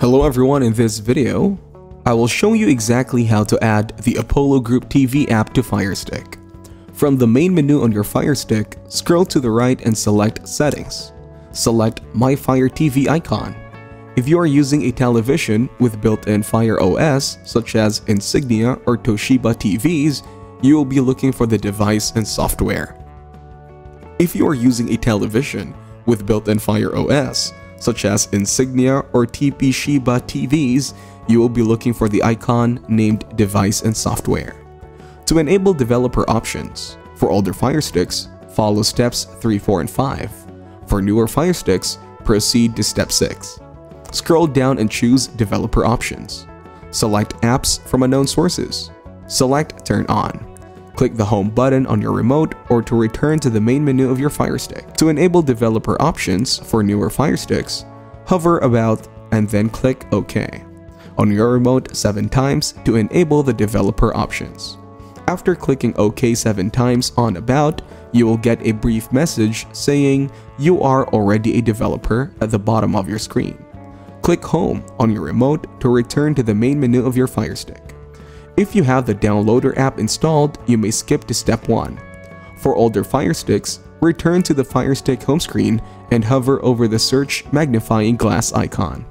Hello everyone, in this video, I will show you exactly how to add the Apollo Group TV app to Fire Stick. From the main menu on your Fire Stick, scroll to the right and select Settings. Select My Fire TV icon. If you are using a television with built-in Fire OS, such as Insignia or Toshiba TVs, you will be looking for the device and software. If you are using a television with built-in Fire OS, such as Insignia or Toshiba TVs, you will be looking for the icon named Device and Software. To enable developer options, for older Fire Sticks, follow steps 3, 4, and 5. For newer Fire Sticks, proceed to step 6. Scroll down and choose Developer Options. Select Apps from unknown sources. Select Turn On click the home button on your remote or to return to the main menu of your Fire Stick. To enable developer options for newer Fire Sticks, hover about and then click OK on your remote 7 times to enable the developer options. After clicking OK 7 times on About, you will get a brief message saying you are already a developer at the bottom of your screen. Click Home on your remote to return to the main menu of your Fire Stick. If you have the Downloader app installed, you may skip to step 1. For older Fire Sticks, return to the Fire Stick home screen and hover over the search magnifying glass icon.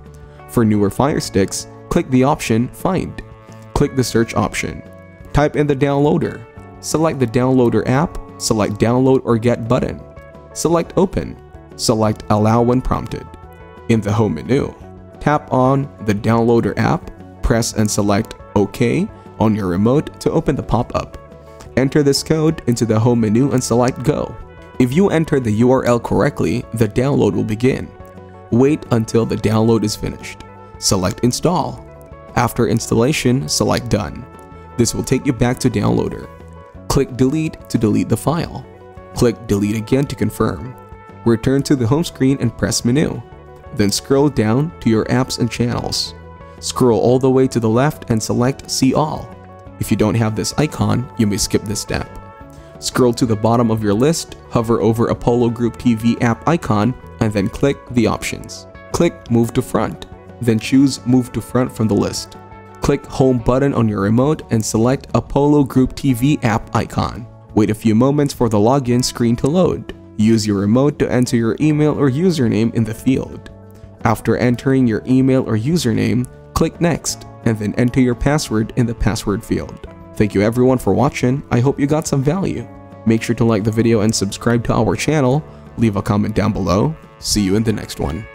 For newer Fire Sticks, click the option Find. Click the search option. Type in the downloader. Select the downloader app, select download or get button. Select open. Select allow when prompted. In the home menu, tap on the downloader app, press and select OK on your remote to open the pop-up. Enter this code into the home menu and select Go. If you enter the URL correctly, the download will begin. Wait until the download is finished. Select Install. After installation, select Done. This will take you back to Downloader. Click Delete to delete the file. Click Delete again to confirm. Return to the home screen and press Menu. Then scroll down to your apps and channels. Scroll all the way to the left and select See All. If you don't have this icon, you may skip this step. Scroll to the bottom of your list, hover over Apollo Group TV app icon, and then click the options. Click Move to Front, then choose Move to Front from the list. Click Home button on your remote and select Apollo Group TV app icon. Wait a few moments for the login screen to load. Use your remote to enter your email or username in the field. After entering your email or username, Click Next, and then enter your password in the password field. Thank you everyone for watching, I hope you got some value. Make sure to like the video and subscribe to our channel, leave a comment down below, see you in the next one.